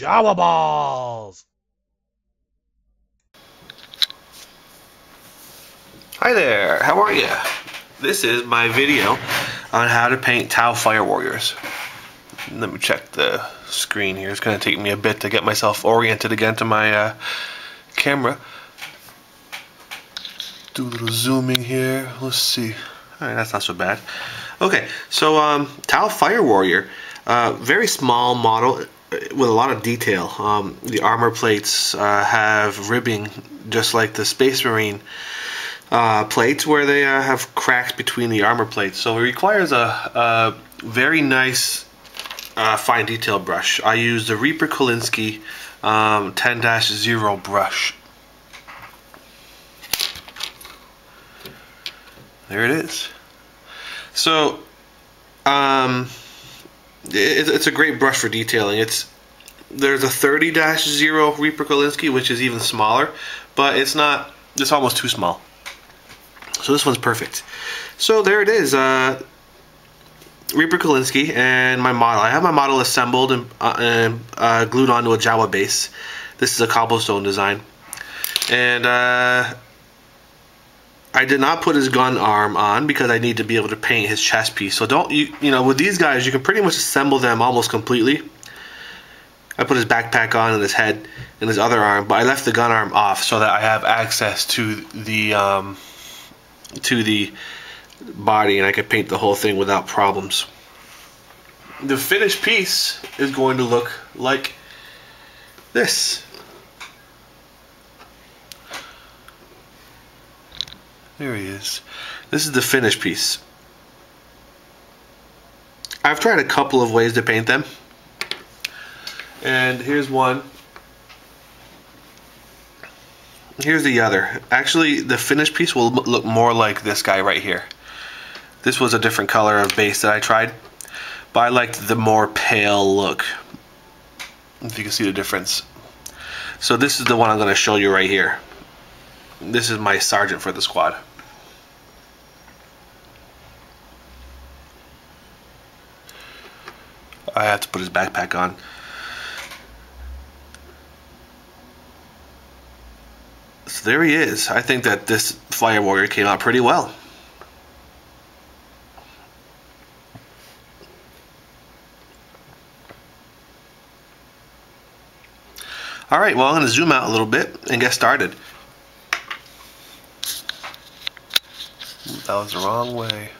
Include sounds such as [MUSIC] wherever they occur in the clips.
Jawa Balls! Hi there, how are you? This is my video on how to paint Tau Fire Warriors. Let me check the screen here. It's going to take me a bit to get myself oriented again to my uh, camera. Do a little zooming here. Let's see. Alright, that's not so bad. Okay, so um, Tau Fire Warrior, uh, very small model with a lot of detail. Um, the armor plates uh, have ribbing just like the Space Marine uh, plates where they uh, have cracks between the armor plates. So it requires a, a very nice uh, fine detail brush. I use the Reaper Kolinsky um, 10-0 brush. There it is. So, um, it, it's a great brush for detailing. It's there's a 30-0 Reaper Kolinsky, which is even smaller, but it's not. It's almost too small. So this one's perfect. So there it is. Uh, Reaper Kolinsky and my model. I have my model assembled and, uh, and uh, glued onto a Jawa base. This is a cobblestone design. And uh, I did not put his gun arm on because I need to be able to paint his chest piece. So don't, you, you know, with these guys, you can pretty much assemble them almost completely. I put his backpack on and his head and his other arm, but I left the gun arm off so that I have access to the um, to the body and I can paint the whole thing without problems. The finished piece is going to look like this. There he is. This is the finished piece. I've tried a couple of ways to paint them. And here's one. Here's the other. Actually, the finished piece will look more like this guy right here. This was a different color of base that I tried. But I liked the more pale look. If you can see the difference. So this is the one I'm going to show you right here. This is my sergeant for the squad. I have to put his backpack on. So there he is. I think that this Fire Warrior came out pretty well. Alright, well I'm going to zoom out a little bit and get started. That was the wrong way.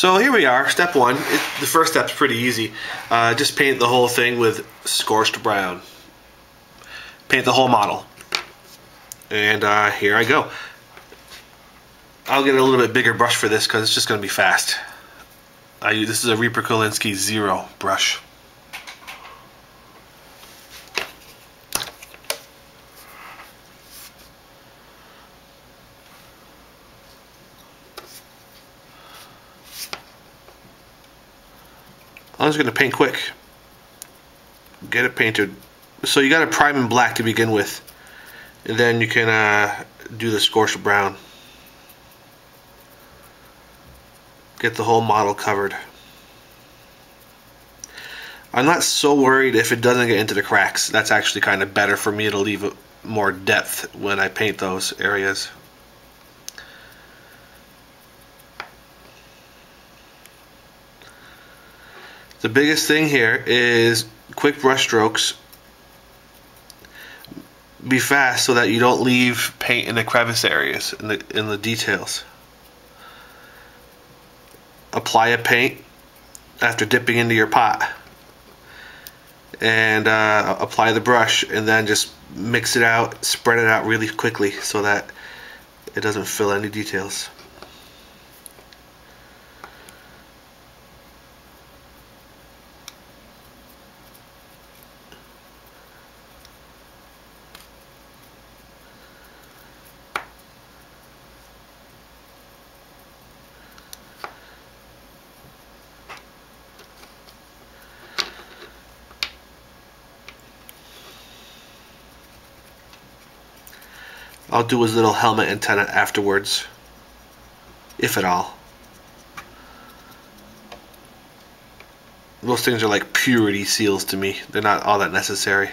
So here we are, step one. It, the first step's pretty easy. Uh, just paint the whole thing with scorched brown. Paint the whole model. And uh, here I go. I'll get a little bit bigger brush for this because it's just going to be fast. I, this is a Reaper Kolinsky Zero brush. I'm just going to paint quick. Get it painted. So you got to prime in black to begin with. And then you can uh, do the scorched brown. Get the whole model covered. I'm not so worried if it doesn't get into the cracks. That's actually kind of better for me to leave more depth when I paint those areas. The biggest thing here is quick brush strokes. Be fast so that you don't leave paint in the crevice areas in the in the details. Apply a paint after dipping into your pot and uh, apply the brush and then just mix it out spread it out really quickly so that it doesn't fill any details I'll do his little helmet antenna afterwards, if at all. those things are like purity seals to me. They're not all that necessary.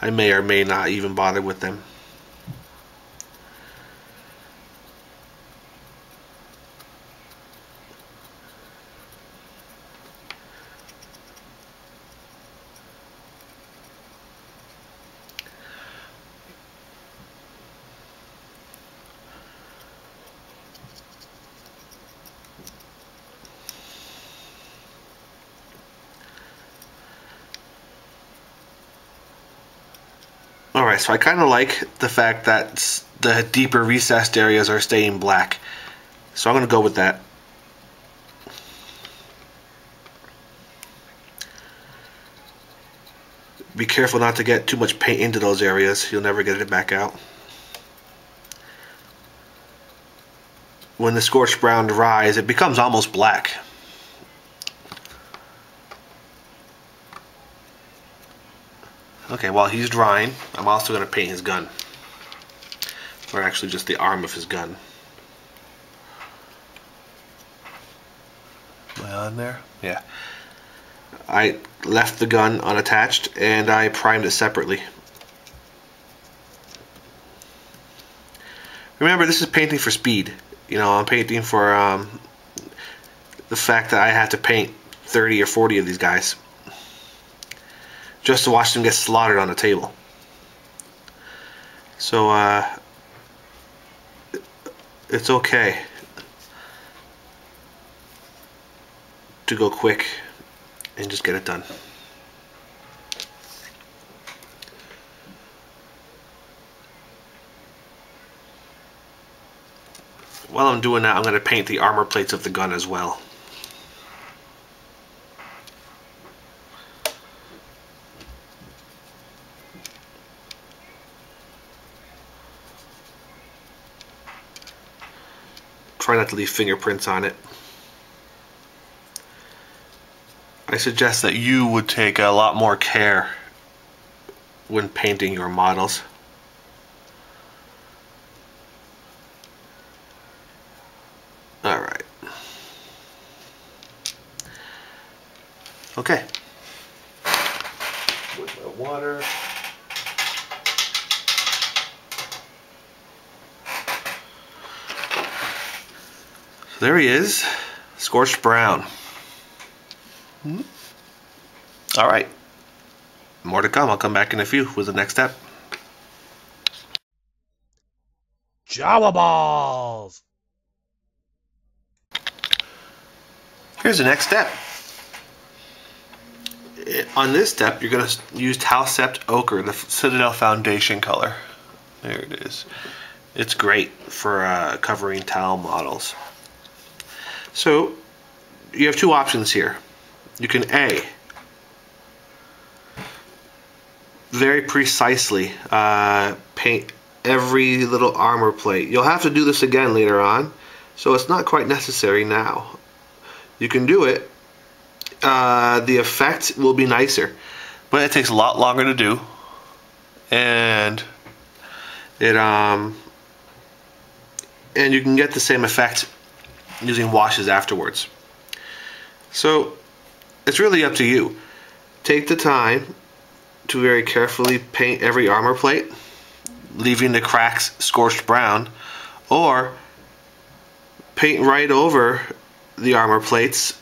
I may or may not even bother with them. Alright, so I kind of like the fact that the deeper recessed areas are staying black. So I'm going to go with that. Be careful not to get too much paint into those areas. You'll never get it back out. When the scorched brown dries, it becomes almost black. Okay, while he's drying, I'm also going to paint his gun. Or actually just the arm of his gun. Am I on there? Yeah. I left the gun unattached and I primed it separately. Remember, this is painting for speed. You know, I'm painting for um, the fact that I have to paint 30 or 40 of these guys just to watch them get slaughtered on the table. So, uh, it's okay to go quick and just get it done. While I'm doing that, I'm going to paint the armor plates of the gun as well. Try not to leave fingerprints on it. I suggest that you would take a lot more care when painting your models. Alright. Okay. With my water. There he is, scorched brown. Hmm. All right, more to come. I'll come back in a few with the next step. Jawa balls. Here's the next step. On this step, you're going to use Tausept Ochre, the Citadel Foundation color. There it is. It's great for uh, covering Tau models. So you have two options here. You can A, very precisely uh, paint every little armor plate. You'll have to do this again later on, so it's not quite necessary now. You can do it. Uh, the effect will be nicer, but it takes a lot longer to do, and it um and you can get the same effect using washes afterwards. So it's really up to you. Take the time to very carefully paint every armor plate, leaving the cracks scorched brown, or paint right over the armor plates,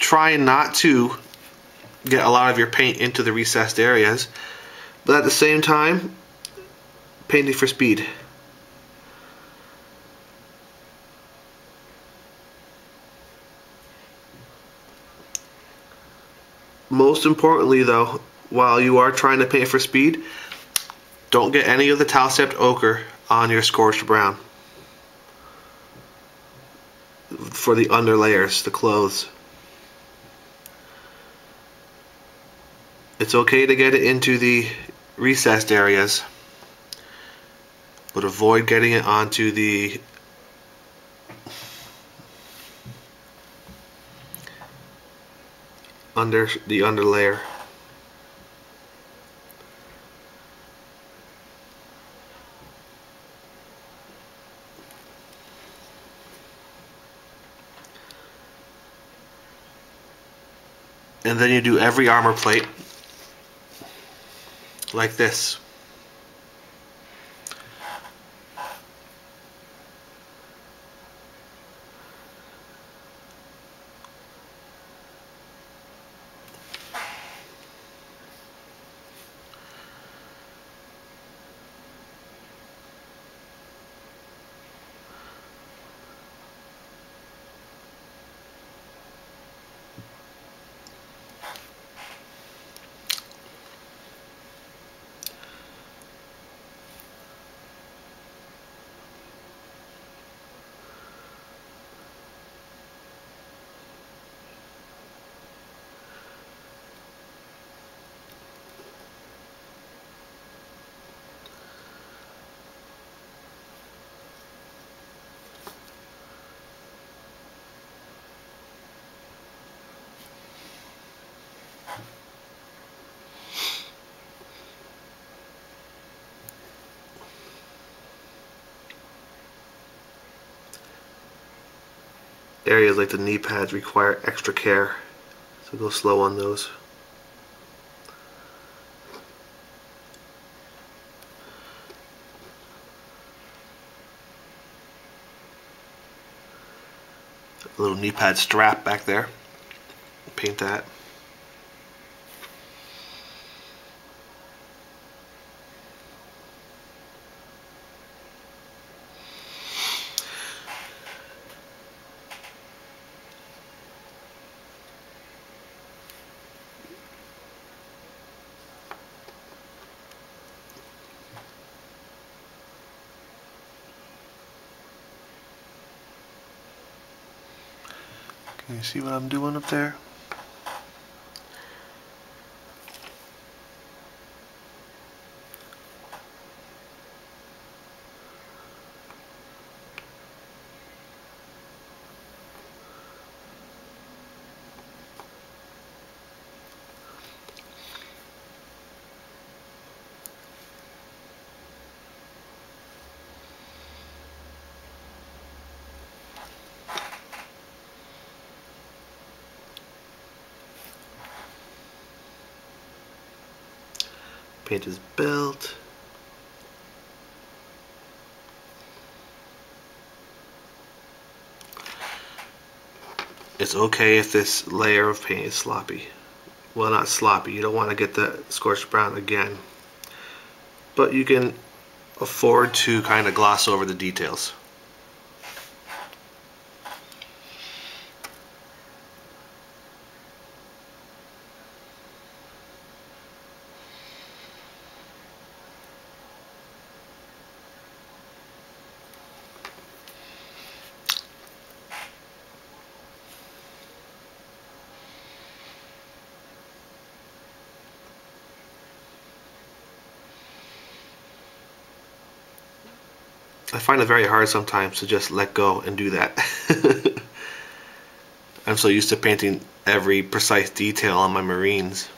Try not to get a lot of your paint into the recessed areas, but at the same time, painting for speed. Most importantly though, while you are trying to paint for speed, don't get any of the Tausept ochre on your scorched brown for the under layers, the clothes. It's okay to get it into the recessed areas, but avoid getting it onto the under the underlayer. and then you do every armor plate like this. Areas like the knee pads require extra care. So go slow on those. A little knee pad strap back there. Paint that. You see what I'm doing up there? Paint is built. It's okay if this layer of paint is sloppy. Well, not sloppy. You don't want to get the scorched brown again. But you can afford to kind of gloss over the details. I find it very hard sometimes to just let go and do that. [LAUGHS] I'm so used to painting every precise detail on my Marines.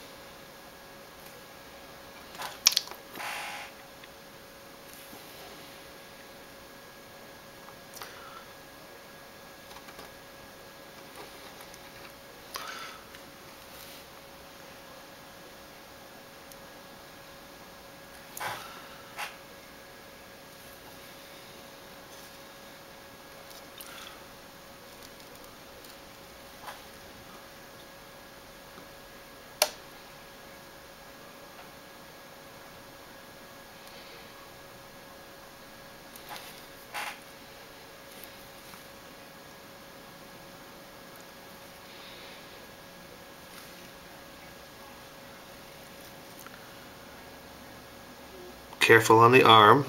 Careful on the arm.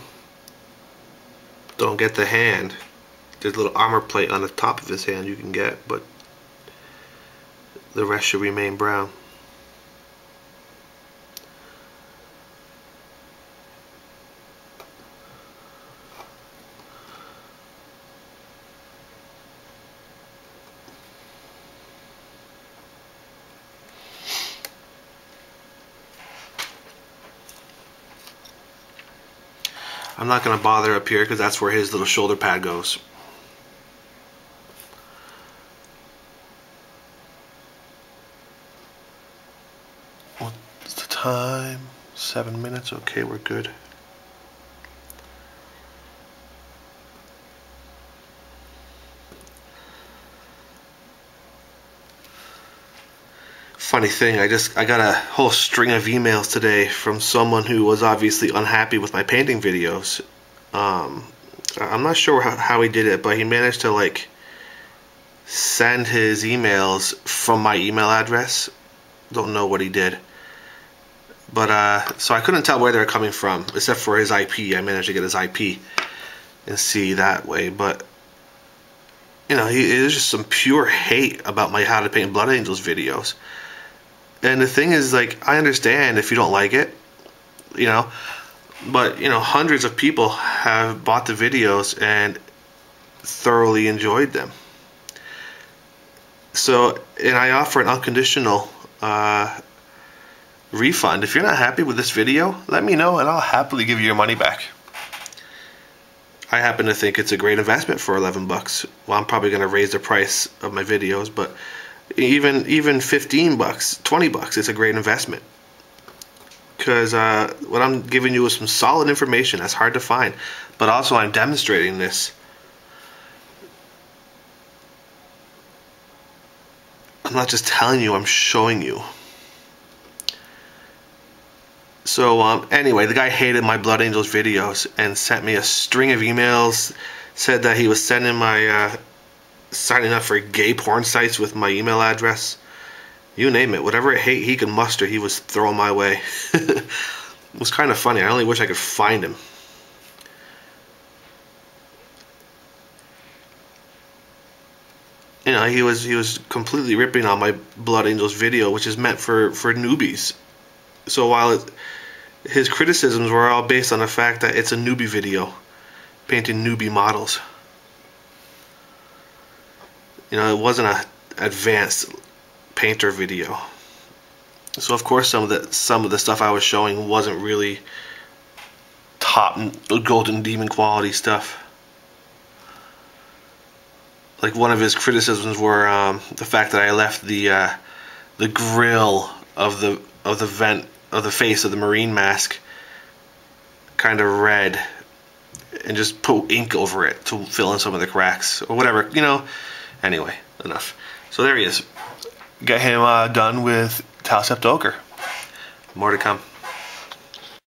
Don't get the hand. There's a little armor plate on the top of his hand you can get, but the rest should remain brown. I'm not going to bother up here because that's where his little shoulder pad goes. What's the time? Seven minutes. Okay, we're good. Funny thing i just i got a whole string of emails today from someone who was obviously unhappy with my painting videos. Um, i'm not sure how, how he did it but he managed to like send his emails from my email address. Don't know what he did. But uh, so i couldn't tell where they're coming from except for his ip i managed to get his ip and see that way but you know, he, it was just some pure hate about my How to Paint Blood Angels videos. And the thing is, like, I understand if you don't like it, you know, but, you know, hundreds of people have bought the videos and thoroughly enjoyed them. So, and I offer an unconditional uh, refund. If you're not happy with this video, let me know and I'll happily give you your money back. I happen to think it's a great investment for 11 bucks. Well, I'm probably going to raise the price of my videos, but even even 15 bucks 20 bucks it's a great investment. Because uh, what i'm giving you is some solid information that's hard to find but also i'm demonstrating this. I'm not just telling you i'm showing you. So um, anyway the guy hated my blood angels videos and sent me a string of emails said that he was sending my uh, signing up for gay porn sites with my email address. You name it. Whatever hate he could muster, he was throwing my way. [LAUGHS] it was kind of funny. I only wish I could find him. You know, he was he was completely ripping on my Blood Angels video, which is meant for for newbies. So while it, his criticisms were all based on the fact that it's a newbie video, painting newbie models you know, it wasn't a advanced painter video. So of course some of the some of the stuff I was showing wasn't really top golden demon quality stuff. Like one of his criticisms were um, the fact that I left the uh, the grill of the of the vent of the face of the marine mask kind of red and just put ink over it to fill in some of the cracks or whatever. You know, Anyway, enough. So there he is. Got him uh, done with Tausept Ochre. More to come.